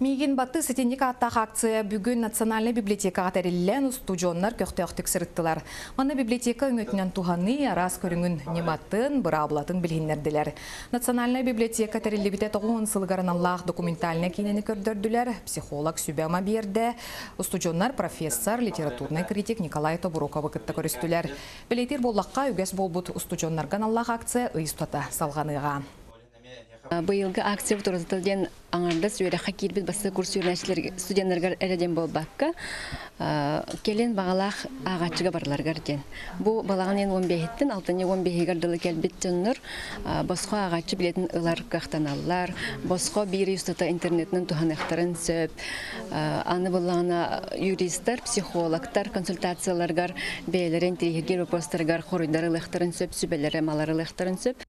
Мигин баты сетенник аттақ акция бүгін Национальный библиотекаға тәрелілен студионнар көқтеқтік сырыттылар. Маны библиотека үңетінен туғаны арас көріңін нематтын, бұраблатын білгеннерділер. Национальный библиотека тәрелі бітет оғын сылғарын Аллах документальны кейнені көрдірділер. Психолог Сүбәма берді. Студионнар профессор, литературный критик Николай Тобуроковы кітті көрістілер. Білейтер боллаққа үгес болбут студионнарған Аллах акция ұйыстата салғаныға. Быйылгы акция турызытылден аңарда сөйрәхә кирбит басы курс юрнәчләр студентларга әрәден болбакка келен бағалақ ағачыга барларга ден. Бу балагын 15-тен 6-15 гардылы келбит төннөр боско ағачы билетін ылар кахтаналлар, боско бир юстата интернетнен туханактарын сөп, аны буллана юристтар, психологтар консультацияларгар бәйләрен тиргер вопростаргар хорыйдар ылыктарын сөп, сүбәләре малары ылыктарын сөп.